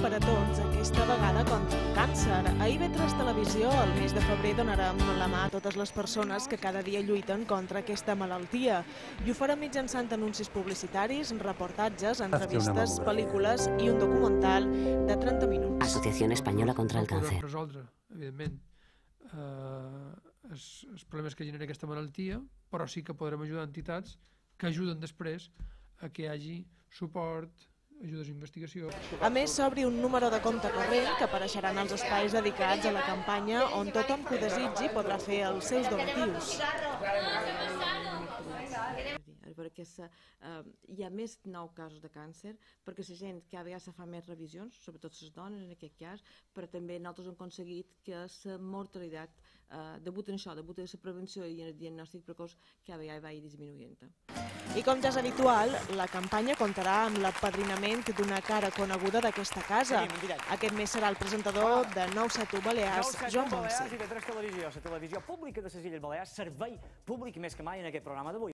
per a tots, aquesta vegada contra el càncer. A IB3 Televisió, el mes de febrer, donarem la mà a totes les persones que cada dia lluiten contra aquesta malaltia. I ho farem mitjançant anuncis publicitaris, reportatges, entrevistes, pel·lícules i un documental de 30 minuts. Asociación Española contra el Cáncer. resoldre, evidentment, eh, els, els problemes que genera aquesta malaltia, però sí que podrem ajudar entitats que ajuden després a que hi hagi suport, ajudes d'investigació. A més, s'obri un número de compte corrent que apareixeran als espais dedicats a la campanya on tothom que ho desitgi podrà fer els seus donatius. Perquè se, eh, hi ha més nou casos de càncer, perquè la gent cada vegada se fa més revisions, sobretot les dones en aquest cas, però també nosaltres hem aconseguit que la mortalitat, eh, debut en això, debut en la prevenció i en el diagnòstic precoç, cada vegada vagi disminuint. I com ja és habitual, la campanya comptarà amb l'apadrinament d'una cara coneguda d'aquesta casa. Aquest mes serà el presentador de 9-7 Balears, Joan Balears Montse. i B3 Televisió, la televisió pública de les Illes Balears, servei públic més que mai en aquest programa d'avui.